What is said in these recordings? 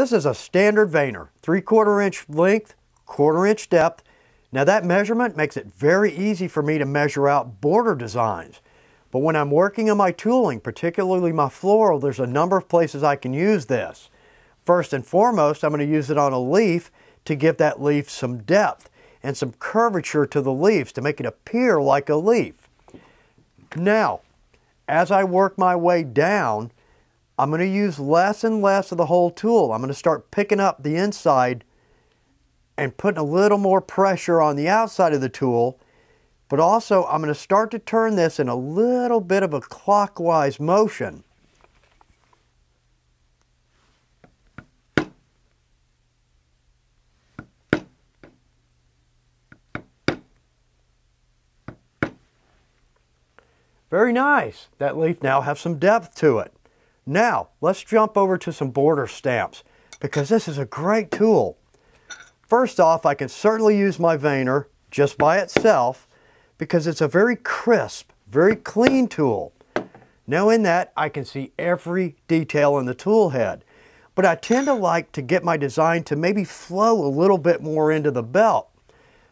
This is a standard Veiner, 3 quarter inch length, quarter inch depth. Now that measurement makes it very easy for me to measure out border designs. But when I'm working on my tooling, particularly my floral, there's a number of places I can use this. First and foremost, I'm going to use it on a leaf to give that leaf some depth and some curvature to the leaves to make it appear like a leaf. Now, as I work my way down, I'm going to use less and less of the whole tool. I'm going to start picking up the inside and putting a little more pressure on the outside of the tool. But also, I'm going to start to turn this in a little bit of a clockwise motion. Very nice. That leaf now has some depth to it. Now, let's jump over to some border stamps because this is a great tool. First off, I can certainly use my Veiner just by itself because it's a very crisp, very clean tool. Now in that, I can see every detail in the tool head. But I tend to like to get my design to maybe flow a little bit more into the belt.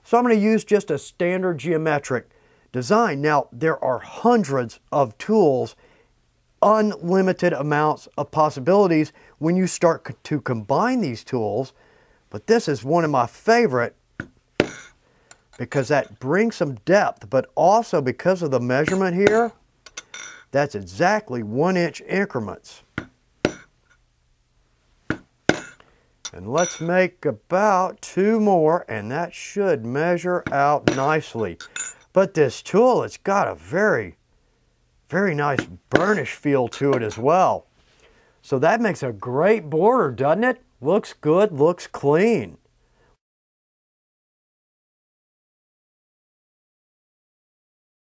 So I'm going to use just a standard geometric design. Now, there are hundreds of tools, unlimited amounts of possibilities when you start to combine these tools, but this is one of my favorite because that brings some depth, but also because of the measurement here, that's exactly one inch increments. And let's make about two more, and that should measure out nicely. But this tool, it's got a very, very nice burnish feel to it as well. So that makes a great border, doesn't it? Looks good, looks clean.